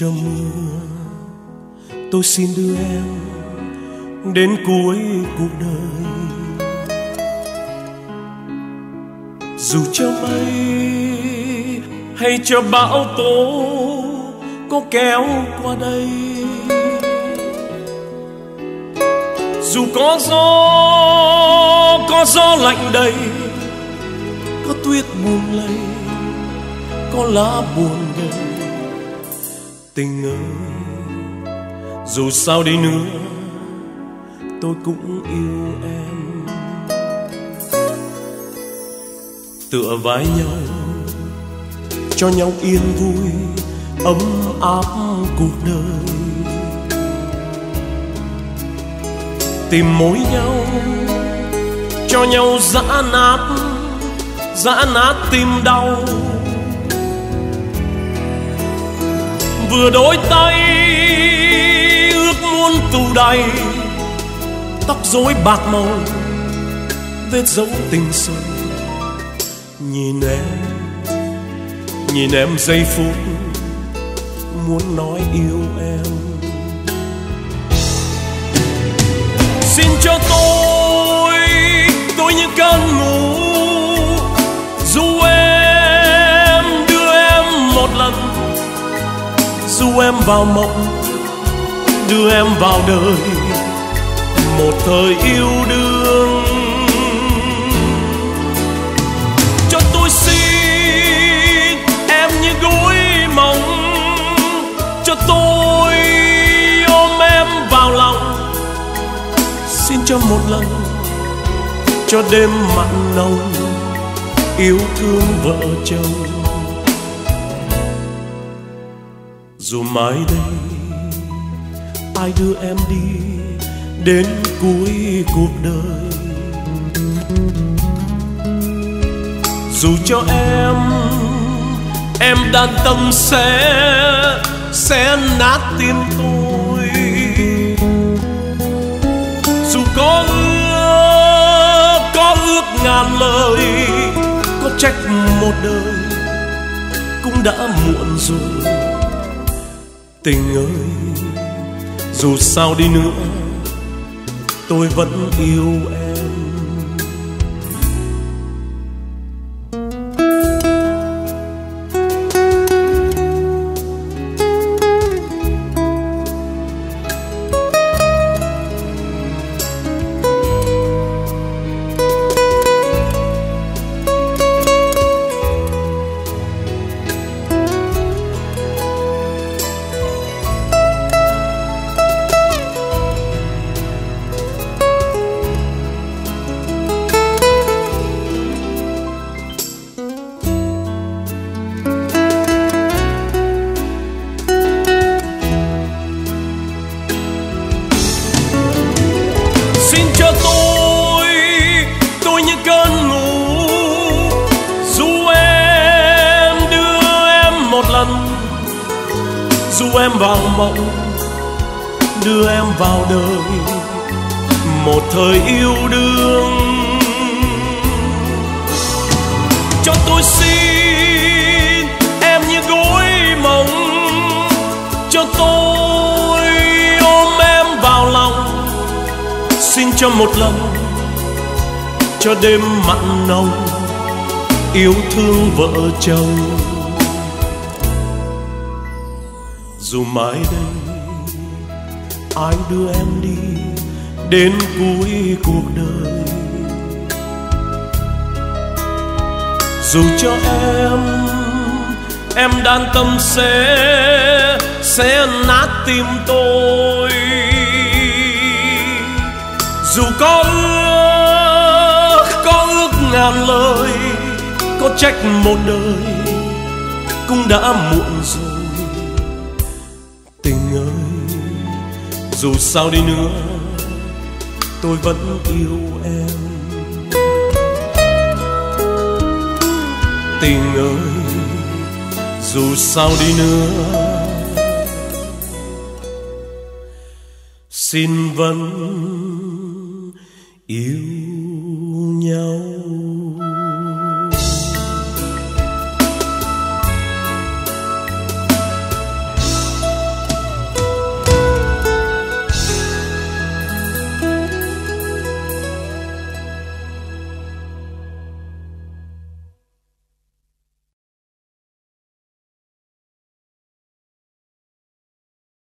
cho mưa. Tôi xin đưa em đến cuối cuộc đời. Dù cho mây hay cho bão tố có kéo qua đây, dù có gió có gió lạnh đầy, có tuyết buồn lầy, có lá buồn đầy tình ơi, dù sao đi nữa, tôi cũng yêu em. Tựa vai nhau, cho nhau yên vui, ấm áp cuộc đời. Tìm mối nhau, cho nhau dã nát dã nát tim đau. Vừa đôi tay, ước muốn tù đầy. Tóc rối bạc màu, vết dấu tình sâu. Nhìn em nhìn em giây phút, muốn nói yêu em. Xin cho tôi dù em vào mộng, đưa em vào đời. Một thời yêu đương. Cho tôi xin em như gối mộng. Cho tôi ôm em vào lòng. Xin cho một lần, cho đêm mặn nồng, yêu thương vợ chồng. Dù mai đây, ai đưa em đi đến cuối cuộc đời. Dù cho em em đang tâm sẽ sẽ nát tim tôi. Dù có ước có ước ngàn lời, có trách một đời cũng đã muộn rồi tình ơi dù sao đi nữa tôi vẫn yêu em. Cho tôi tôi như cơn ngủ dù em đưa em một lần, dù em vào mộng, đưa em vào đời. Một thời yêu đương. Cho tôi xin xin cho một lần cho đêm mặn nồng, yêu thương vợ chồng. Dù mai đây, ai đưa em đi đến cuối cuộc đời? Dù cho em em đan tâm sẽ sẽ nát tim tôi dù có ước có ước ngàn lời, có trách một đời cũng đã muộn rồi. Tình ơi, dù sao đi nữa, tôi vẫn yêu em. Tình ơi, dù sao đi nữa, xin vẫn yêu nhau.